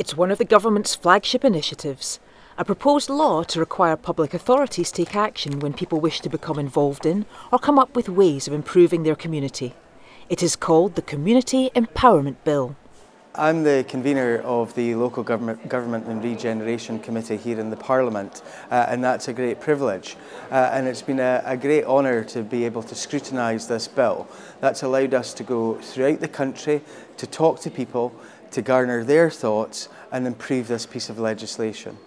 It's one of the government's flagship initiatives, a proposed law to require public authorities take action when people wish to become involved in or come up with ways of improving their community. It is called the Community Empowerment Bill. I'm the convener of the Local Government, Government and Regeneration Committee here in the Parliament uh, and that's a great privilege uh, and it's been a, a great honour to be able to scrutinise this bill. That's allowed us to go throughout the country to talk to people to garner their thoughts and improve this piece of legislation.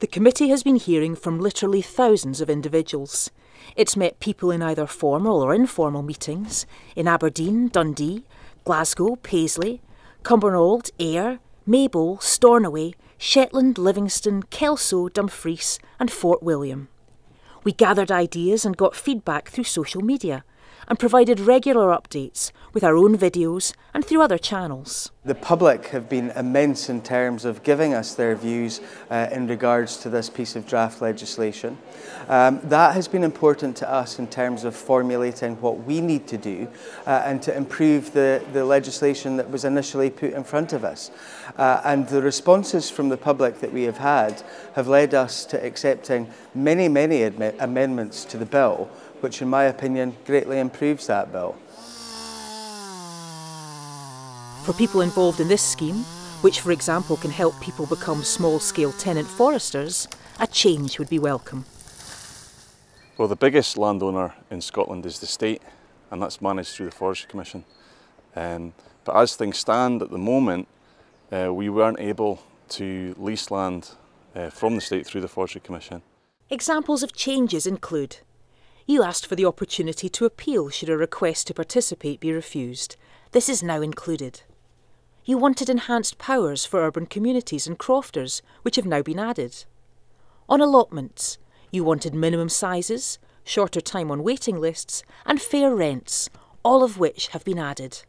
The committee has been hearing from literally thousands of individuals. It's met people in either formal or informal meetings in Aberdeen, Dundee, Glasgow, Paisley, Cumbernauld, Ayr, Maybole, Stornoway, Shetland, Livingston, Kelso, Dumfries, and Fort William. We gathered ideas and got feedback through social media and provided regular updates with our own videos and through other channels. The public have been immense in terms of giving us their views uh, in regards to this piece of draft legislation. Um, that has been important to us in terms of formulating what we need to do uh, and to improve the, the legislation that was initially put in front of us. Uh, and the responses from the public that we have had have led us to accepting many, many amendments to the bill which in my opinion greatly improves that bill. For people involved in this scheme, which for example can help people become small-scale tenant foresters, a change would be welcome. Well, the biggest landowner in Scotland is the state, and that's managed through the Forestry Commission. Um, but as things stand at the moment, uh, we weren't able to lease land uh, from the state through the Forestry Commission. Examples of changes include you asked for the opportunity to appeal should a request to participate be refused. This is now included. You wanted enhanced powers for urban communities and crofters, which have now been added. On allotments, you wanted minimum sizes, shorter time on waiting lists, and fair rents, all of which have been added.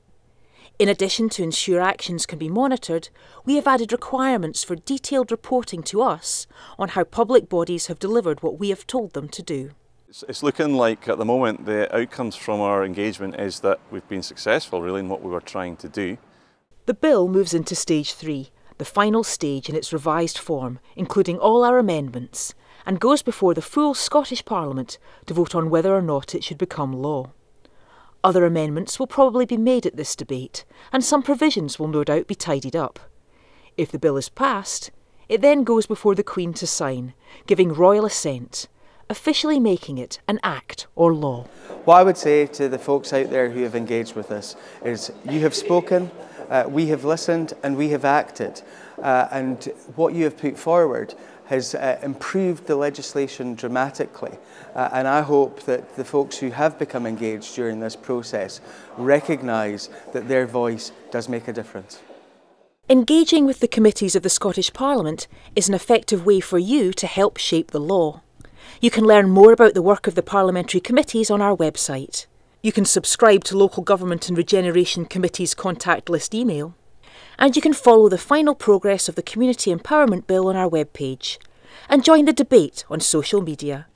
In addition to ensure actions can be monitored, we have added requirements for detailed reporting to us on how public bodies have delivered what we have told them to do. It's looking like at the moment the outcomes from our engagement is that we've been successful really in what we were trying to do. The bill moves into stage three, the final stage in its revised form, including all our amendments, and goes before the full Scottish Parliament to vote on whether or not it should become law. Other amendments will probably be made at this debate, and some provisions will no doubt be tidied up. If the bill is passed, it then goes before the Queen to sign, giving royal assent, officially making it an act or law. What I would say to the folks out there who have engaged with us is you have spoken, uh, we have listened and we have acted. Uh, and what you have put forward has uh, improved the legislation dramatically. Uh, and I hope that the folks who have become engaged during this process recognise that their voice does make a difference. Engaging with the committees of the Scottish Parliament is an effective way for you to help shape the law. You can learn more about the work of the parliamentary committees on our website. You can subscribe to Local Government and Regeneration Committee's contact list email. And you can follow the final progress of the Community Empowerment Bill on our webpage and join the debate on social media.